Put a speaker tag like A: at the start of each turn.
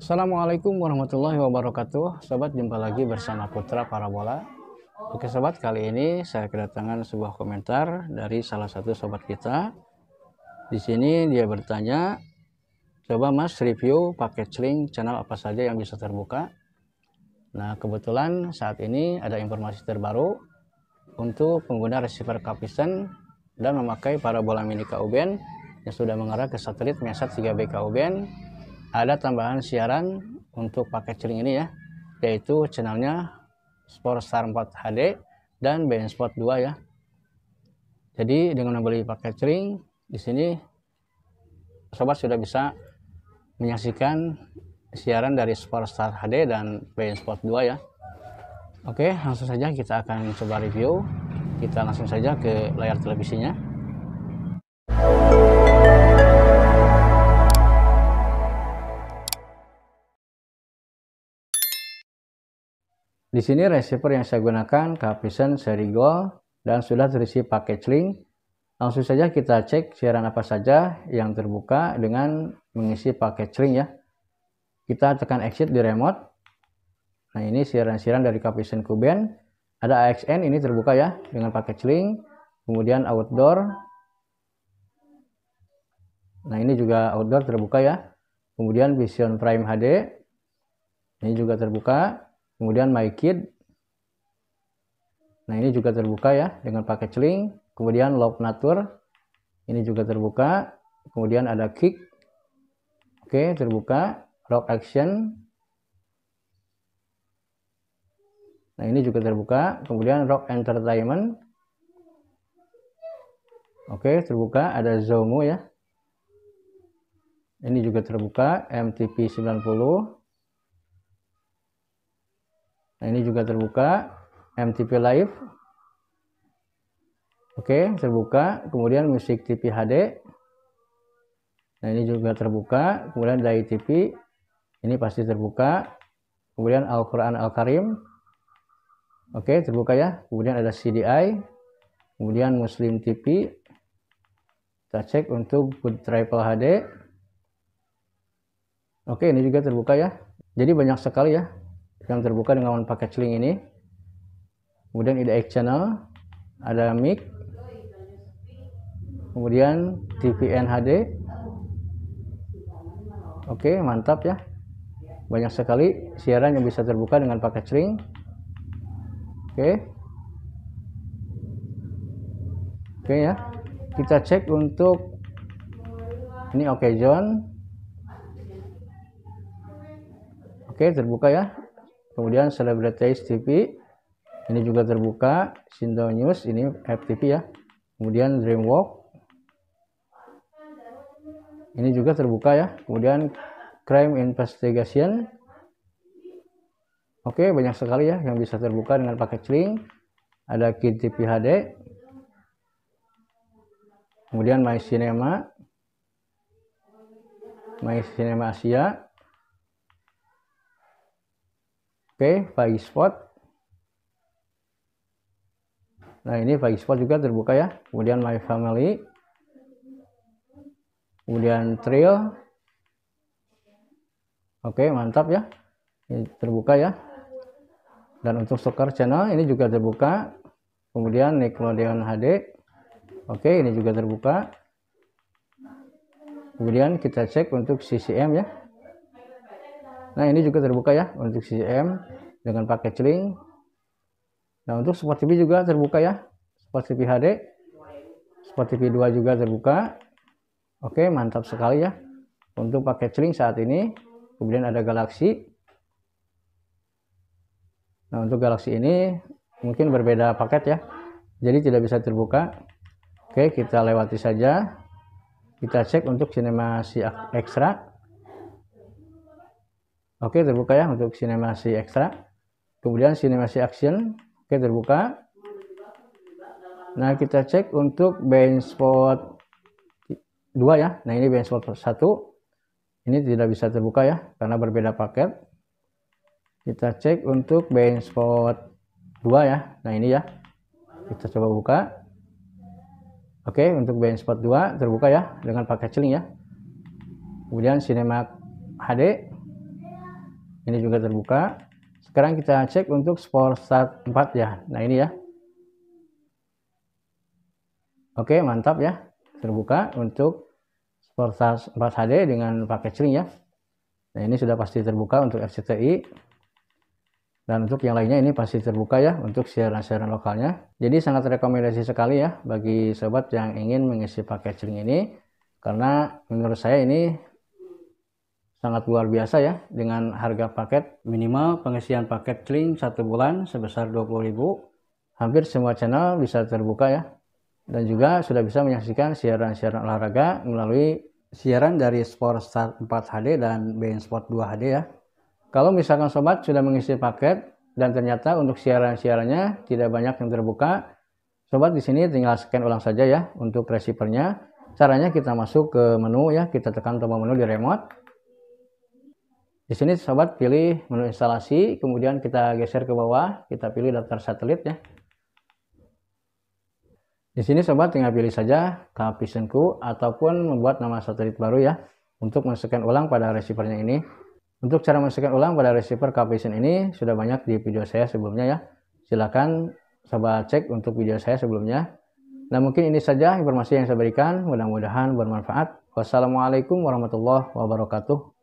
A: Assalamualaikum warahmatullahi wabarakatuh. Sobat jumpa lagi bersama Putra Parabola. Oke sobat kali ini saya kedatangan sebuah komentar dari salah satu sobat kita. Di sini dia bertanya coba mas review paket link channel apa saja yang bisa terbuka? Nah kebetulan saat ini ada informasi terbaru untuk pengguna receiver Capison dan memakai parabola mini KUBN yang sudah mengarah ke satelit Mesat 3B KUBN ada tambahan siaran untuk paket cering ini ya yaitu channelnya Sportstar 4 HD dan BN Sport 2 ya. Jadi dengan membeli paket cering di sini sobat sudah bisa menyaksikan siaran dari Sportstar HD dan BN Sport 2 ya. Oke langsung saja kita akan coba review. Kita langsung saja ke layar televisinya Di sini receiver yang saya gunakan Capison seri dan sudah terisi paket link. Langsung saja kita cek siaran apa saja yang terbuka dengan mengisi paket link ya. Kita tekan exit di remote. Nah ini siaran-siaran dari Capison Kuben. Ada AXN ini terbuka ya dengan paket link. Kemudian outdoor. Nah ini juga outdoor terbuka ya. Kemudian Vision Prime HD. Ini juga terbuka kemudian my kid. Nah ini juga terbuka ya dengan pakai celing. Kemudian love nature. Ini juga terbuka. Kemudian ada kick. Oke terbuka. Rock action. Nah ini juga terbuka. Kemudian rock entertainment. Oke terbuka. Ada zomo ya. Ini juga terbuka. MTP 90 Nah, ini juga terbuka MTP Live. Oke, terbuka. Kemudian musik TV HD. Nah, ini juga terbuka. Kemudian dari TV. Ini pasti terbuka. Kemudian Al-Quran Al-Karim. Oke, terbuka ya. Kemudian ada CDI. Kemudian Muslim TV. Kita cek untuk Good Triple HD. Oke, ini juga terbuka ya. Jadi banyak sekali ya yang terbuka dengan paket link ini. Kemudian ada X channel ada mic kemudian TVN HD oke mantap ya. Banyak sekali siaran yang bisa terbuka dengan paket link oke. Oke ya. Kita cek untuk ini oke John. Oke terbuka ya kemudian Celebrities TV ini juga terbuka Sindo News ini FTV ya. Kemudian Dreamwalk ini juga terbuka ya. Kemudian Crime Investigation oke banyak sekali ya yang bisa terbuka dengan paket link ada Kid TV HD kemudian My Cinema My Cinema Asia Oke, pagi spot. Nah, ini pagi spot juga terbuka ya. Kemudian my family. Kemudian trail. Oke, mantap ya. Ini terbuka ya. Dan untuk soccer channel ini juga terbuka. Kemudian Nickelodeon HD. Oke, ini juga terbuka. Kemudian kita cek untuk CCM ya. Nah ini juga terbuka ya untuk CCM dengan paket link. Nah untuk Sport TV juga terbuka ya, Sport TV HD, Sport TV 2 juga terbuka. Oke mantap sekali ya untuk paket link saat ini. Kemudian ada Galaxy. Nah untuk Galaxy ini mungkin berbeda paket ya, jadi tidak bisa terbuka. Oke kita lewati saja. Kita cek untuk sinemasi ekstra Oke, terbuka ya untuk sinemasi ekstra. Kemudian sinemasi action, oke terbuka. Nah, kita cek untuk spot 2 ya. Nah, ini spot 1. Ini tidak bisa terbuka ya karena berbeda paket. Kita cek untuk spot 2 ya. Nah, ini ya. Kita coba buka. Oke, untuk spot 2 terbuka ya dengan paket celing ya. Kemudian Cinema HD ini juga terbuka. Sekarang kita cek untuk Sportsat 4 ya. Nah ini ya. Oke mantap ya. Terbuka untuk Sportsat 4 HD dengan paket packaging ya. Nah ini sudah pasti terbuka untuk RCTI dan untuk yang lainnya ini pasti terbuka ya untuk siaran-siaran lokalnya. Jadi sangat rekomendasi sekali ya bagi sobat yang ingin mengisi paket packaging ini. Karena menurut saya ini sangat luar biasa ya dengan harga paket minimal pengisian paket link satu bulan sebesar 20.000 hampir semua channel bisa terbuka ya. Dan juga sudah bisa menyaksikan siaran-siaran olahraga melalui siaran dari Sport Start 4 HD dan BN Sport 2 HD ya. Kalau misalkan sobat sudah mengisi paket dan ternyata untuk siaran-siarannya tidak banyak yang terbuka sobat di sini tinggal scan ulang saja ya untuk receivernya. Caranya kita masuk ke menu ya kita tekan tombol menu di remote di sini sobat pilih menu instalasi, kemudian kita geser ke bawah, kita pilih daftar satelit ya. Di sini sobat tinggal pilih saja Kapisenku ataupun membuat nama satelit baru ya untuk masukkan ulang pada receivernya ini. Untuk cara masukkan ulang pada receiver Kapisen ini sudah banyak di video saya sebelumnya ya. Silakan sobat cek untuk video saya sebelumnya. Nah mungkin ini saja informasi yang saya berikan. Mudah-mudahan bermanfaat. Wassalamualaikum warahmatullahi wabarakatuh.